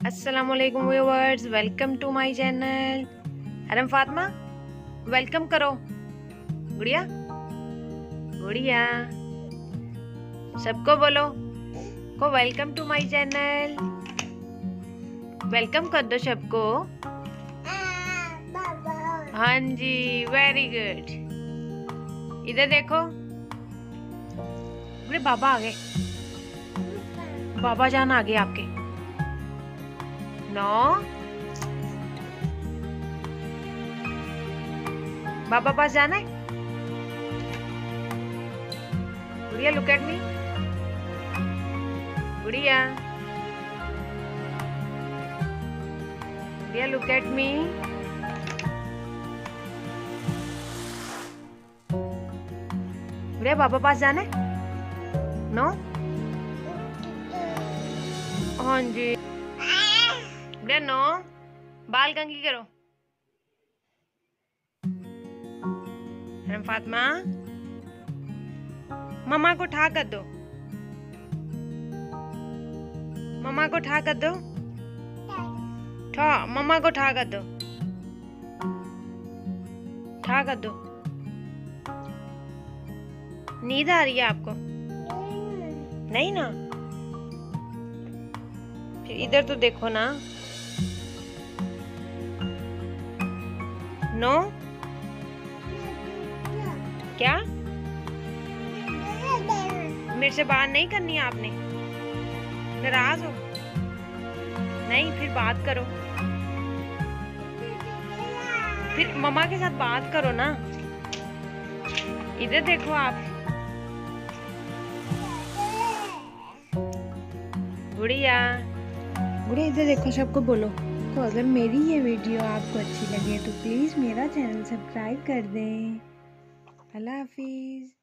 अस्सलाम viewers welcome to my channel Haram Fatima welcome करो गुड़िया गुड़िया सबको बोलो को welcome to my channel welcome कर दो सबको हाँ जी वेरी गुड इधर देखो अरे बाबा आ गए बाबा जान आ गए आपके नौ बाबा पास जाना है गुड़िया लुक एट मी गुड़िया गुड़िया लुक एट मी गुड़िया बाबा पास जाना है नो हाँ जी नो बाल कंगी करो। फातिमा मम्मा को ठा कर दो। मम्मा को ठा कर दो। ठा मम्मा को ठा कर दो। ठा कर दो। नींद आ रही है आपको? नहीं ना? फिर इधर तो देखो ना। नो क्या? मेरे से बात नहीं करनी है आपने। नाराज़ हो। नहीं, फिर बात करो। फिर मम्मा के साथ बात करो ना। इधर देखो आप। गुड़िया गुड़िया इधर देखो, सबको बोलो। तो अगर मेरी ये वीडियो आपको अच्छी लगे तो प्लीज़ मेरा चैनल सब्सक्राइब कर दें। अल्लाह हाफिज़।